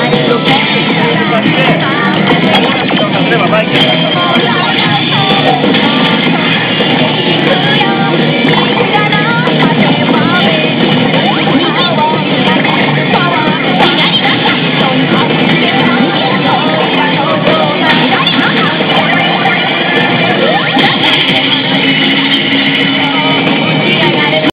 I look